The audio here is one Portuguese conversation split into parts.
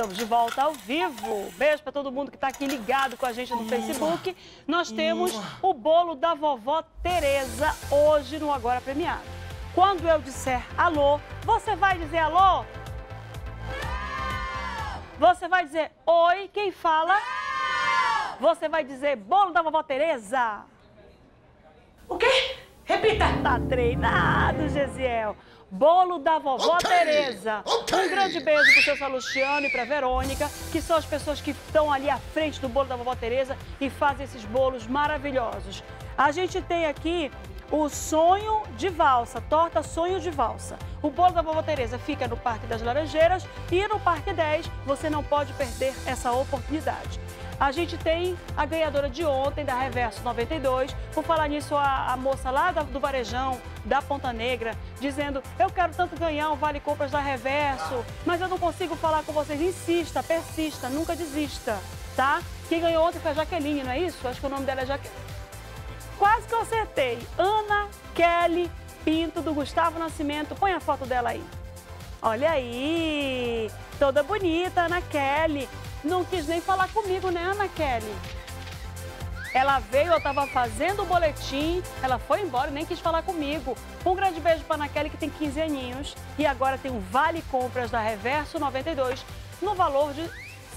Estamos de volta ao vivo. Beijo para todo mundo que está aqui ligado com a gente no Facebook. Nós temos o bolo da vovó Tereza hoje no Agora Premiado. Quando eu disser alô, você vai dizer alô? Você vai dizer oi, quem fala? Você vai dizer bolo da vovó Tereza? O quê? Repita. Tá treinado, Gesiel. Bolo da vovó okay. Tereza. Okay. Um grande beijo pro seu Salustiano e pra Verônica, que são as pessoas que estão ali à frente do bolo da vovó Tereza e fazem esses bolos maravilhosos. A gente tem aqui o sonho de valsa, torta sonho de valsa. O bolo da vovó Tereza fica no Parque das Laranjeiras e no Parque 10 você não pode perder essa oportunidade. A gente tem a ganhadora de ontem, da Reverso 92. Por falar nisso, a, a moça lá do Varejão, da Ponta Negra, dizendo: Eu quero tanto ganhar um Vale Compras da Reverso, mas eu não consigo falar com vocês. Insista, persista, nunca desista, tá? Quem ganhou ontem foi a Jaqueline, não é isso? Acho que o nome dela é Jaqueline. Quase que eu acertei. Ana Kelly Pinto, do Gustavo Nascimento. Põe a foto dela aí. Olha aí, toda bonita, Ana Kelly. Não quis nem falar comigo, né, Ana Kelly? Ela veio, eu estava fazendo o boletim, ela foi embora e nem quis falar comigo. Um grande beijo para Ana Kelly, que tem 15 aninhos e agora tem um Vale Compras da Reverso 92 no valor de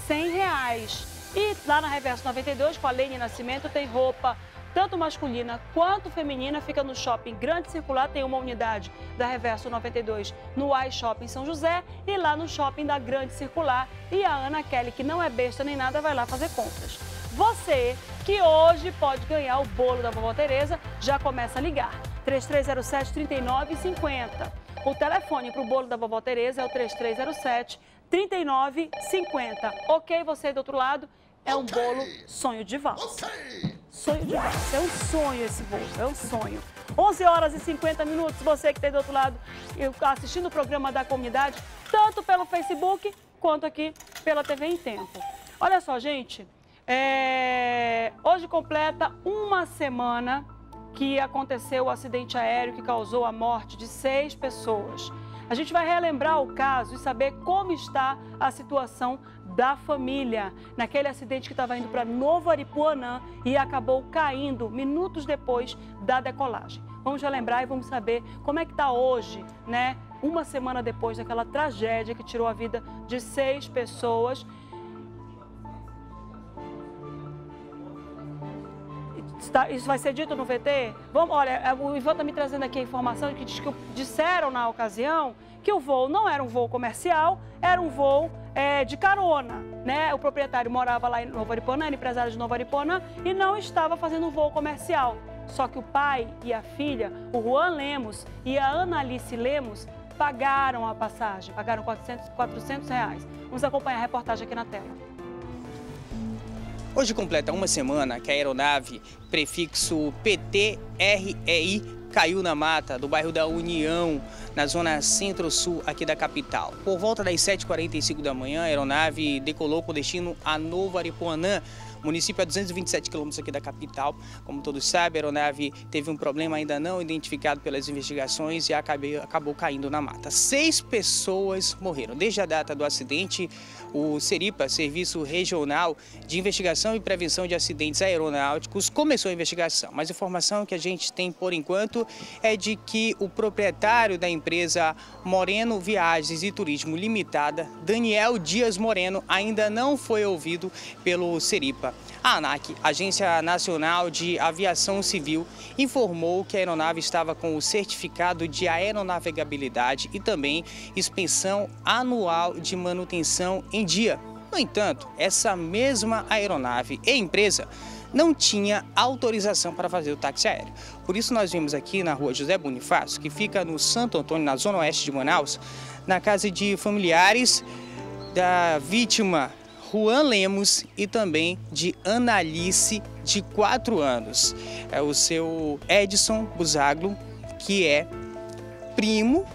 100 reais. E lá na Reverso 92, com a Lene Nascimento, tem roupa tanto masculina quanto feminina, fica no shopping Grande Circular, tem uma unidade da Reverso 92 no iShopping São José e lá no shopping da Grande Circular. E a Ana Kelly, que não é besta nem nada, vai lá fazer compras. Você que hoje pode ganhar o bolo da vovó Tereza, já começa a ligar. 3307 3950. O telefone para o bolo da vovó Tereza é o 3307 3950. Ok, você do outro lado? É um bolo sonho de valsa. Sonho de. É um sonho esse bolo, é um sonho. 11 horas e 50 minutos, você que está do outro lado assistindo o programa da comunidade, tanto pelo Facebook quanto aqui pela TV em Tempo. Olha só, gente, é... hoje completa uma semana que aconteceu o acidente aéreo que causou a morte de seis pessoas. A gente vai relembrar o caso e saber como está a situação da família naquele acidente que estava indo para Novo Aripuanã e acabou caindo minutos depois da decolagem. Vamos relembrar e vamos saber como é que está hoje, né? Uma semana depois daquela tragédia que tirou a vida de seis pessoas. Isso vai ser dito no VT? Vamos, olha, é, o Ivan está me trazendo aqui a informação que diz que disseram na ocasião que o voo não era um voo comercial, era um voo é, de carona. Né? O proprietário morava lá em Novo Aripuanã, era empresário de Novo Aripuanã, e não estava fazendo um voo comercial. Só que o pai e a filha, o Juan Lemos e a Ana Alice Lemos, pagaram a passagem, pagaram 400, 400 reais. Vamos acompanhar a reportagem aqui na tela. Hoje completa uma semana que a aeronave prefixo PTREI caiu na mata do bairro da União, na zona centro-sul aqui da capital. Por volta das 7h45 da manhã, a aeronave decolou com destino a Novo Aripuanã, município a 227 quilômetros aqui da capital. Como todos sabem, a aeronave teve um problema ainda não identificado pelas investigações e acabou, acabou caindo na mata. Seis pessoas morreram. Desde a data do acidente, o SERIPA, Serviço Regional de Investigação e Prevenção de Acidentes Aeronáuticos, começou a investigação. Mas a informação que a gente tem por enquanto é de que o proprietário da empresa Moreno Viagens e Turismo Limitada, Daniel Dias Moreno, ainda não foi ouvido pelo SERIPA. A ANAC, Agência Nacional de Aviação Civil, informou que a aeronave estava com o certificado de aeronavegabilidade e também expensão anual de manutenção em dia. No entanto, essa mesma aeronave e empresa não tinha autorização para fazer o táxi aéreo. Por isso nós vimos aqui na rua José Bonifácio, que fica no Santo Antônio, na zona oeste de Manaus, na casa de familiares da vítima Juan Lemos e também de Analice, de 4 anos. É o seu Edson Buzaglo, que é primo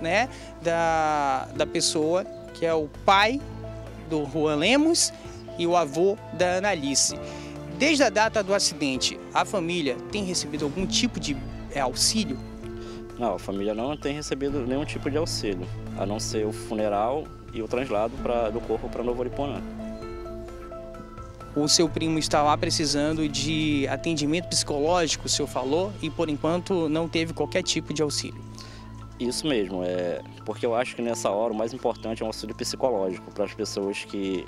né, da, da pessoa que é o pai do Juan Lemos e o avô da Analice. Desde a data do acidente, a família tem recebido algum tipo de é, auxílio? Não, a família não tem recebido nenhum tipo de auxílio, a não ser o funeral e o translado pra, do corpo para Novo Ariponã. O seu primo está lá precisando de atendimento psicológico, o senhor falou, e por enquanto não teve qualquer tipo de auxílio. Isso mesmo, é porque eu acho que nessa hora o mais importante é um auxílio psicológico para as pessoas que,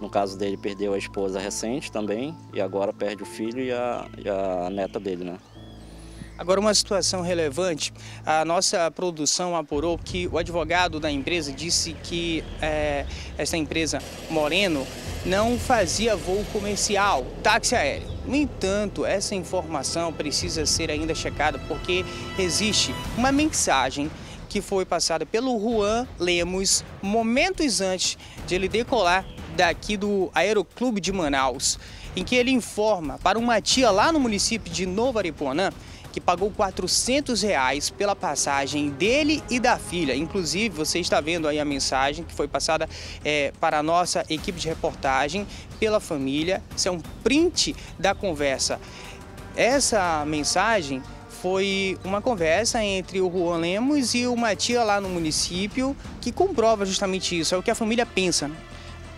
no caso dele, perdeu a esposa recente também e agora perde o filho e a, e a neta dele, né? Agora, uma situação relevante, a nossa produção apurou que o advogado da empresa disse que é, essa empresa Moreno não fazia voo comercial, táxi aéreo. No entanto, essa informação precisa ser ainda checada porque existe uma mensagem que foi passada pelo Juan Lemos momentos antes de ele decolar daqui do Aeroclube de Manaus, em que ele informa para uma tia lá no município de Novo Aripuanã que pagou 400 reais pela passagem dele e da filha. Inclusive, você está vendo aí a mensagem que foi passada é, para a nossa equipe de reportagem pela família. Isso é um print da conversa. Essa mensagem foi uma conversa entre o Juan Lemos e uma tia lá no município que comprova justamente isso. É o que a família pensa. Né?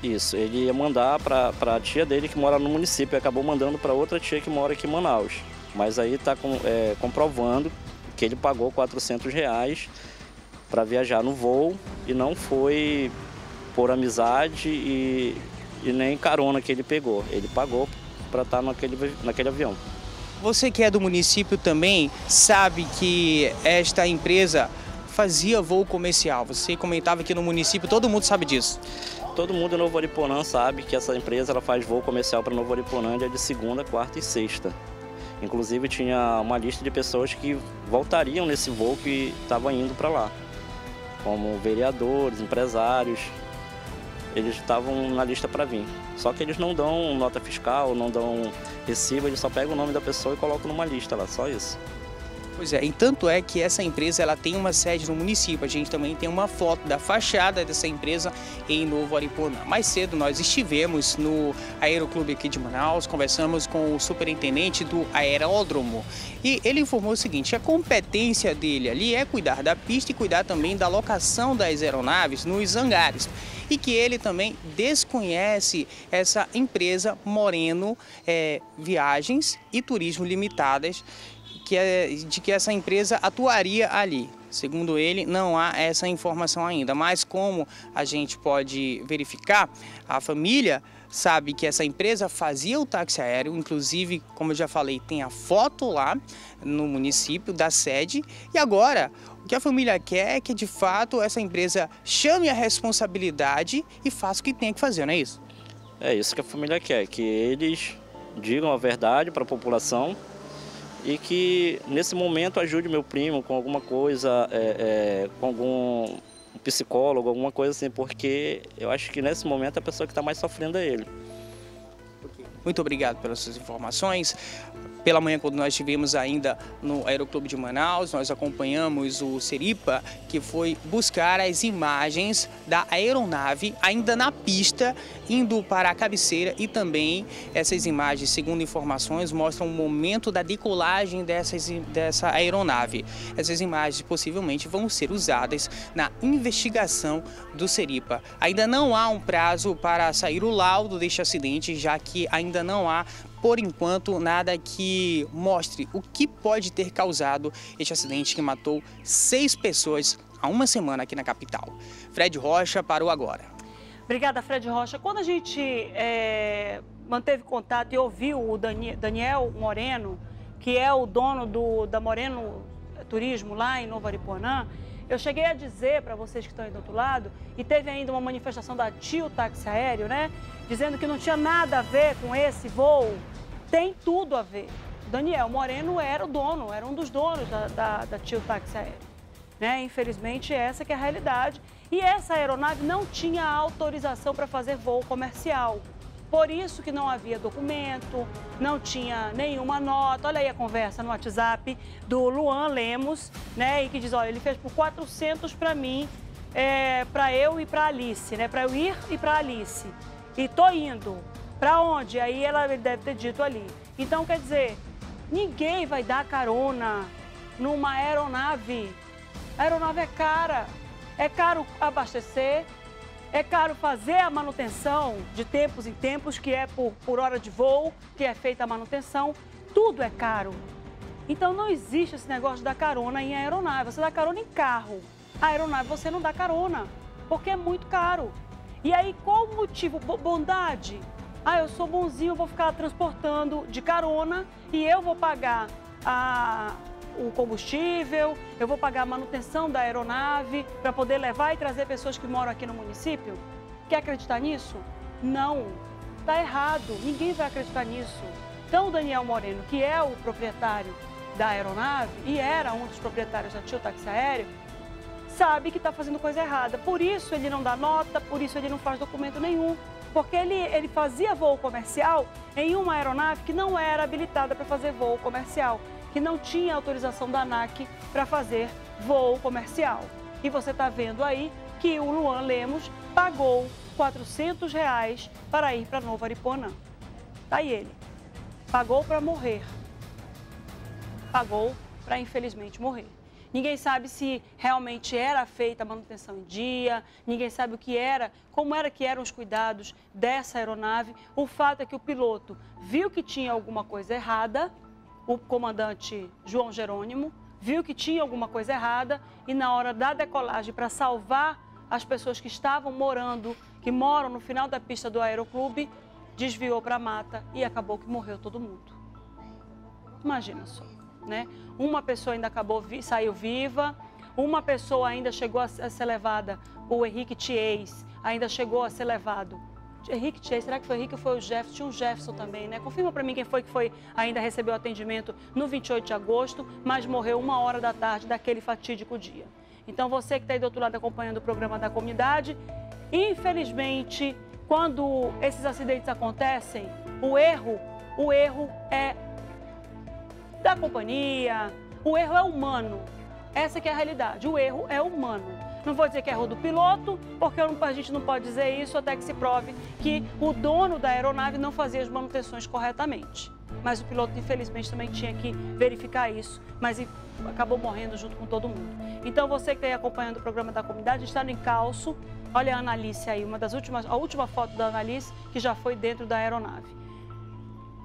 Isso, ele ia mandar para a tia dele que mora no município e acabou mandando para outra tia que mora aqui em Manaus. Mas aí está é, comprovando que ele pagou 400 reais para viajar no voo e não foi por amizade e, e nem carona que ele pegou. Ele pagou para estar tá naquele, naquele avião. Você que é do município também sabe que esta empresa fazia voo comercial. Você comentava aqui no município, todo mundo sabe disso. Todo mundo em Novo Ariponã sabe que essa empresa ela faz voo comercial para Novo Ariponã dia de segunda, quarta e sexta. Inclusive tinha uma lista de pessoas que voltariam nesse voo que estava indo para lá, como vereadores, empresários. Eles estavam na lista para vir. Só que eles não dão nota fiscal, não dão recibo, eles só pegam o nome da pessoa e colocam numa lista lá, só isso. Pois é, e tanto é que essa empresa ela tem uma sede no município. A gente também tem uma foto da fachada dessa empresa em Novo Aripuanã. Mais cedo nós estivemos no Aeroclube aqui de Manaus, conversamos com o superintendente do aeródromo e ele informou o seguinte: a competência dele ali é cuidar da pista e cuidar também da locação das aeronaves nos hangares e que ele também desconhece essa empresa Moreno é, Viagens e Turismo Limitadas que é, de que essa empresa atuaria ali. Segundo ele, não há essa informação ainda, mas como a gente pode verificar, a família sabe que essa empresa fazia o táxi aéreo, inclusive, como eu já falei, tem a foto lá no município da sede. E agora, o que a família quer é que de fato essa empresa chame a responsabilidade e faça o que tem que fazer, não é isso? É isso que a família quer, que eles digam a verdade para a população e que nesse momento ajude meu primo com alguma coisa, é, é, com algum psicólogo, alguma coisa assim, porque eu acho que nesse momento a pessoa que está mais sofrendo é ele. Muito obrigado pelas suas informações. Pela manhã, quando nós estivemos ainda no Aeroclube de Manaus, nós acompanhamos o Seripa, que foi buscar as imagens da aeronave ainda na pista, indo para a cabeceira e também essas imagens, segundo informações, mostram o momento da decolagem dessas, dessa aeronave. Essas imagens possivelmente vão ser usadas na investigação do Seripa. Ainda não há um prazo para sair o laudo deste acidente, já que ainda não há por enquanto, nada que mostre o que pode ter causado este acidente que matou seis pessoas há uma semana aqui na capital. Fred Rocha parou agora. Obrigada, Fred Rocha. Quando a gente é, manteve contato e ouviu o Daniel Moreno, que é o dono do, da Moreno Turismo lá em Novo Aripuanã, eu cheguei a dizer para vocês que estão aí do outro lado, e teve ainda uma manifestação da Tio Táxi Aéreo, né? Dizendo que não tinha nada a ver com esse voo tem tudo a ver. Daniel Moreno era o dono, era um dos donos da, da, da Tio Táxi Aéreo. Né? Infelizmente, essa que é a realidade. E essa aeronave não tinha autorização para fazer voo comercial. Por isso que não havia documento, não tinha nenhuma nota. Olha aí a conversa no WhatsApp do Luan Lemos, né? E que diz, olha, ele fez por 400 para mim, é, para eu e para Alice, né? Para eu ir e para Alice. E tô indo. Para onde? Aí ela deve ter dito ali. Então, quer dizer, ninguém vai dar carona numa aeronave. A aeronave é cara. É caro abastecer, é caro fazer a manutenção de tempos em tempos, que é por, por hora de voo, que é feita a manutenção. Tudo é caro. Então não existe esse negócio de dar carona em aeronave. Você dá carona em carro. A aeronave você não dá carona, porque é muito caro. E aí qual o motivo? Bondade. Ah, eu sou bonzinho, vou ficar transportando de carona e eu vou pagar a, o combustível, eu vou pagar a manutenção da aeronave para poder levar e trazer pessoas que moram aqui no município? Quer acreditar nisso? Não. Está errado. Ninguém vai acreditar nisso. Então, Daniel Moreno, que é o proprietário da aeronave e era um dos proprietários da Tio Táxi Aéreo, sabe que está fazendo coisa errada. Por isso ele não dá nota, por isso ele não faz documento nenhum. Porque ele, ele fazia voo comercial em uma aeronave que não era habilitada para fazer voo comercial que não tinha autorização da ANAC para fazer voo comercial. E você está vendo aí que o Luan Lemos pagou 400 reais para ir para Novo Aripuanã. Está aí ele. Pagou para morrer. Pagou para, infelizmente, morrer. Ninguém sabe se realmente era feita a manutenção em dia, ninguém sabe o que era, como era que eram os cuidados dessa aeronave. O fato é que o piloto viu que tinha alguma coisa errada o comandante João Jerônimo viu que tinha alguma coisa errada e na hora da decolagem para salvar as pessoas que estavam morando, que moram no final da pista do aeroclube, desviou para a mata e acabou que morreu todo mundo. Imagina só, né? Uma pessoa ainda acabou saiu viva, uma pessoa ainda chegou a ser levada, o Henrique Thies ainda chegou a ser levado Henrique Tchê, será que foi Henrique ou foi o Jefferson? Tinha um Jefferson também, né? Confirma para mim quem foi que foi ainda recebeu atendimento no 28 de agosto, mas morreu uma hora da tarde daquele fatídico dia. Então você que está aí do outro lado acompanhando o programa da comunidade, infelizmente, quando esses acidentes acontecem, o erro, o erro é da companhia, o erro é humano. Essa que é a realidade, o erro é humano. Não vou dizer que é erro do piloto, porque a gente não pode dizer isso até que se prove que o dono da aeronave não fazia as manutenções corretamente. Mas o piloto, infelizmente, também tinha que verificar isso, mas acabou morrendo junto com todo mundo. Então, você que está aí acompanhando o programa da comunidade, está no encalço. Olha a Analice aí, uma das últimas, a última foto da Analice, que já foi dentro da aeronave.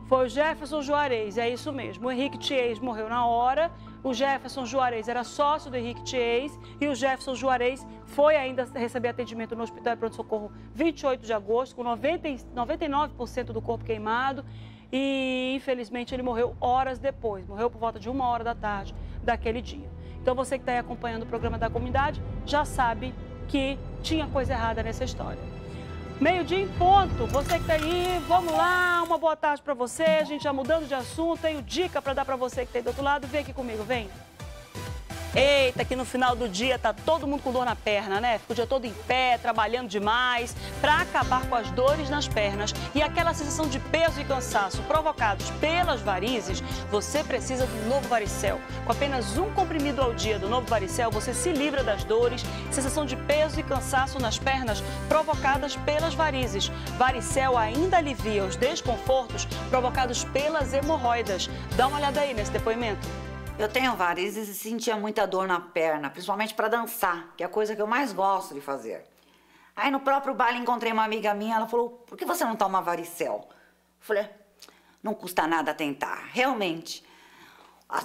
Foi o Jefferson Juarez, é isso mesmo. O Henrique Thies morreu na hora, o Jefferson Juarez era sócio do Henrique Thies e o Jefferson Juarez foi ainda receber atendimento no Hospital de Pronto-Socorro 28 de agosto, com 90, 99% do corpo queimado e infelizmente ele morreu horas depois, morreu por volta de uma hora da tarde daquele dia. Então você que está aí acompanhando o programa da comunidade já sabe que tinha coisa errada nessa história. Meio-dia em ponto. Você que está aí, vamos lá. Uma boa tarde para você. A gente já mudando de assunto. Tenho dica para dar para você que está aí do outro lado. Vem aqui comigo, vem. Eita, que no final do dia tá todo mundo com dor na perna, né? Fica o dia todo em pé, trabalhando demais, para acabar com as dores nas pernas e aquela sensação de peso e cansaço provocados pelas varizes, você precisa do Novo Varicel. Com apenas um comprimido ao dia do Novo Varicel, você se livra das dores, sensação de peso e cansaço nas pernas provocadas pelas varizes. Varicel ainda alivia os desconfortos provocados pelas hemorroidas. Dá uma olhada aí nesse depoimento. Eu tenho varizes e sentia muita dor na perna, principalmente para dançar, que é a coisa que eu mais gosto de fazer. Aí no próprio baile encontrei uma amiga minha, ela falou: "Por que você não toma varicel?" Eu falei: "Não custa nada tentar". Realmente,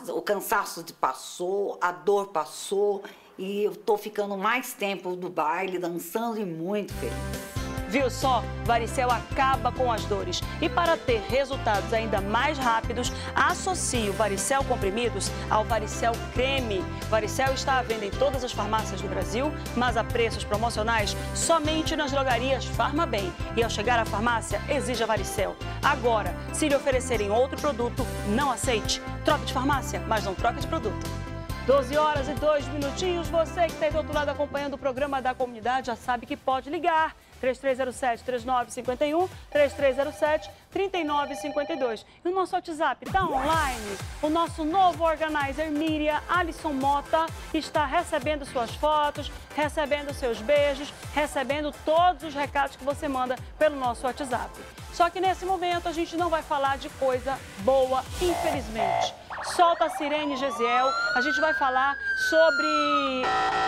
o cansaço passou, a dor passou e eu tô ficando mais tempo do baile dançando e muito feliz. Viu só? Varicel acaba com as dores. E para ter resultados ainda mais rápidos, associe o Varicel Comprimidos ao Varicel Creme. Varicel está à venda em todas as farmácias do Brasil, mas a preços promocionais somente nas drogarias Farmabem. E ao chegar à farmácia, exija Varicel. Agora, se lhe oferecerem outro produto, não aceite. Troque de farmácia, mas não troque de produto. 12 horas e 2 minutinhos. Você que está aí do outro lado acompanhando o programa da comunidade já sabe que pode ligar. 3307-3951, 3307-3952. E o nosso WhatsApp está online. O nosso novo organizer, Miriam Alisson Mota, está recebendo suas fotos, recebendo seus beijos, recebendo todos os recados que você manda pelo nosso WhatsApp. Só que nesse momento a gente não vai falar de coisa boa, infelizmente. Solta a sirene, Gesiel. A gente vai falar sobre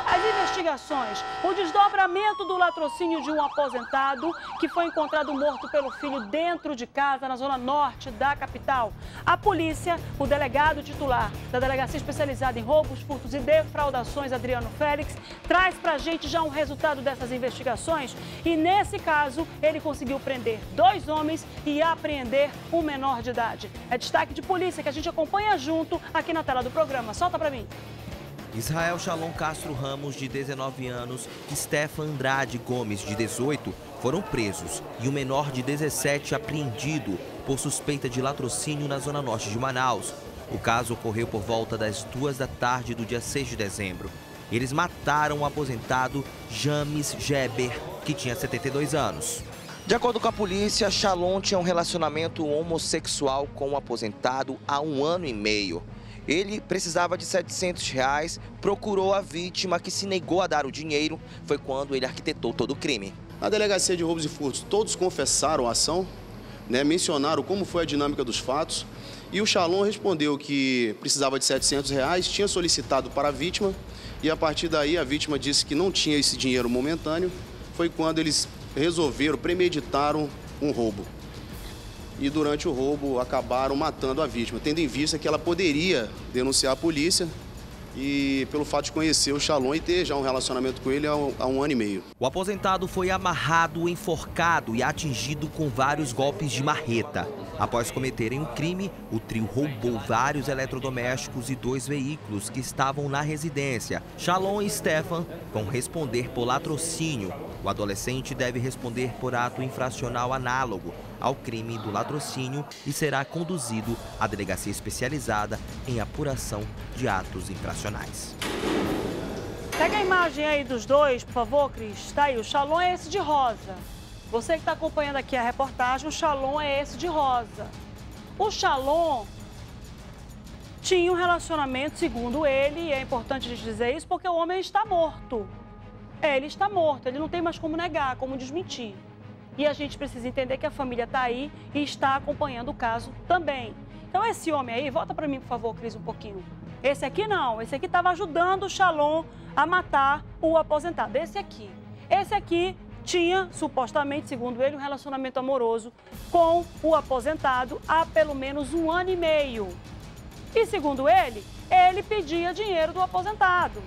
as investigações, o desdobramento do latrocínio de um aposentado que foi encontrado morto pelo filho dentro de casa, na zona norte da capital. A polícia, o delegado titular da Delegacia Especializada em Roubos, Furtos e Defraudações, Adriano Félix, traz pra gente já um resultado dessas investigações e, nesse caso, ele conseguiu prender dois homens e apreender um menor de idade. É destaque de polícia que a gente acompanha junto aqui na tela do programa. Solta pra mim. Israel Shalom Castro Ramos, de 19 anos, e Stefan Andrade Gomes, de 18, foram presos e o menor de 17 apreendido por suspeita de latrocínio na zona norte de Manaus. O caso ocorreu por volta das duas da tarde do dia 6 de dezembro. Eles mataram o aposentado James Geber, que tinha 72 anos. De acordo com a polícia, Shalom tinha um relacionamento homossexual com o aposentado há um ano e meio. Ele precisava de 700 reais, procurou a vítima que se negou a dar o dinheiro. Foi quando ele arquitetou todo o crime. Na delegacia de roubos e furtos, todos confessaram a ação, né, mencionaram como foi a dinâmica dos fatos. E o Shalom respondeu que precisava de 700 reais, tinha solicitado para a vítima. E a partir daí a vítima disse que não tinha esse dinheiro momentâneo. Foi quando eles resolveram, premeditaram um roubo. E durante o roubo acabaram matando a vítima, tendo em vista que ela poderia denunciar a polícia e pelo fato de conhecer o Shalom e ter já um relacionamento com ele há um, há um, ano e meio. O aposentado foi amarrado, enforcado e atingido com vários golpes de marreta. Após cometerem o crime, o trio roubou vários eletrodomésticos e dois veículos que estavam na residência. Shalom e Stefan vão responder por latrocínio. O adolescente deve responder por ato infracional análogo ao crime do latrocínio e será conduzido à delegacia especializada em apuração de atos infracionais. Pega a imagem aí dos dois, por favor, Cris. Tá aí, o Shalom é esse de rosa. Você que está acompanhando aqui a reportagem, o Shalom é esse de rosa. O Shalom tinha um relacionamento, segundo ele, e é importante dizer isso, porque o homem está morto. É, ele está morto, ele não tem mais como negar, como desmentir. E a gente precisa entender que a família está aí e está acompanhando o caso também. Então, esse homem aí, volta para mim, por favor, Cris, um pouquinho. Esse aqui não, esse aqui estava ajudando o Shalom a matar o aposentado. Esse aqui. Esse aqui tinha, supostamente, segundo ele, um relacionamento amoroso com o aposentado há pelo menos um ano e meio. E, segundo ele, ele pedia dinheiro do aposentado.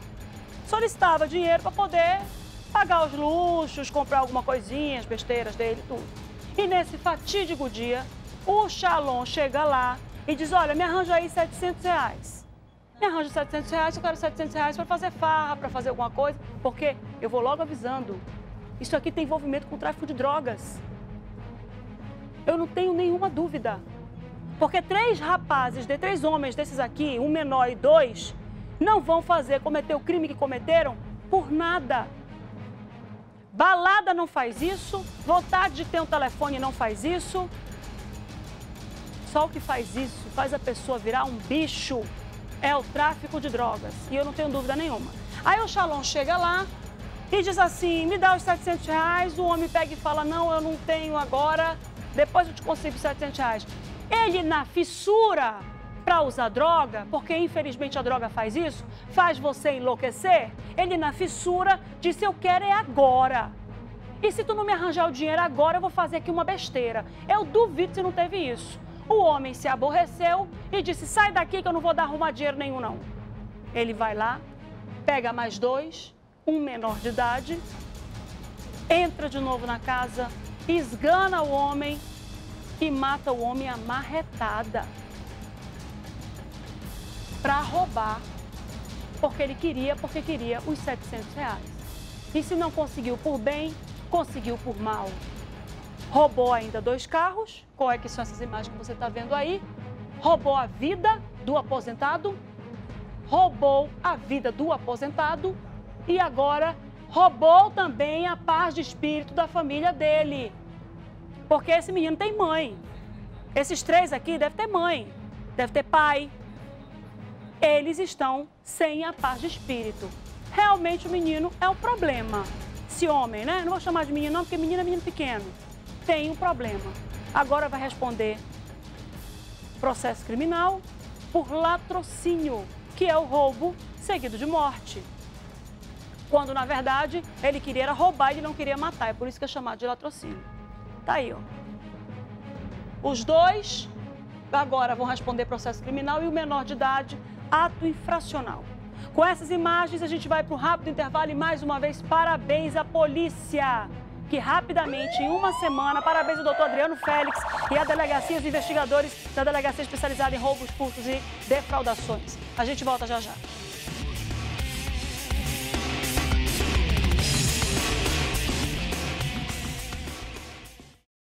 Solicitava dinheiro para poder pagar os luxos, comprar alguma coisinha, as besteiras dele, tudo. E nesse fatídico dia, o Shalom chega lá e diz, olha, me arranja aí 700 reais. Me arranja 700 reais, eu quero 700 reais para fazer farra, para fazer alguma coisa, porque eu vou logo avisando, isso aqui tem envolvimento com tráfico de drogas. Eu não tenho nenhuma dúvida. Porque três rapazes, de três homens desses aqui, um menor e dois, não vão fazer, cometer o crime que cometeram por nada. Balada não faz isso, vontade de ter um telefone não faz isso. Só o que faz isso faz a pessoa virar um bicho é o tráfico de drogas. E eu não tenho dúvida nenhuma. Aí o Shalom chega lá e diz assim: me dá os 700 reais. O homem pega e fala: não, eu não tenho agora, depois eu te consigo os 700 reais. Ele, na fissura para usar droga, porque infelizmente a droga faz isso, faz você enlouquecer. Ele na fissura disse: Eu quero é agora. E se tu não me arranjar o dinheiro agora, eu vou fazer aqui uma besteira. Eu duvido se não teve isso. O homem se aborreceu e disse: Sai daqui que eu não vou dar arrumar dinheiro nenhum, não. Ele vai lá, pega mais dois, um menor de idade, entra de novo na casa, esgana o homem e mata o homem amarretada para roubar, porque ele queria, porque queria os 700 reais. E se não conseguiu por bem, conseguiu por mal. Roubou ainda dois carros, qual é que são essas imagens que você está vendo aí? Roubou a vida do aposentado, roubou a vida do aposentado e agora roubou também a paz de espírito da família dele. Porque esse menino tem mãe. Esses três aqui devem ter mãe, deve ter pai, eles estão sem a paz de espírito. Realmente o menino é o problema. Esse homem, né? Não vou chamar de menino não, porque menino é menino pequeno. Tem um problema. Agora vai responder processo criminal por latrocínio, que é o roubo seguido de morte. Quando, na verdade, ele queria roubar e não queria matar. É por isso que é chamado de latrocínio. Tá aí, ó. Os dois agora vão responder processo criminal e o menor de idade, ato infracional. Com essas imagens, a gente vai para um rápido intervalo e mais uma vez, parabéns à polícia! Que rapidamente, em uma semana, parabéns ao doutor Adriano Félix e à delegacia, os investigadores da delegacia especializada em roubos, furtos e defraudações. A gente volta já já.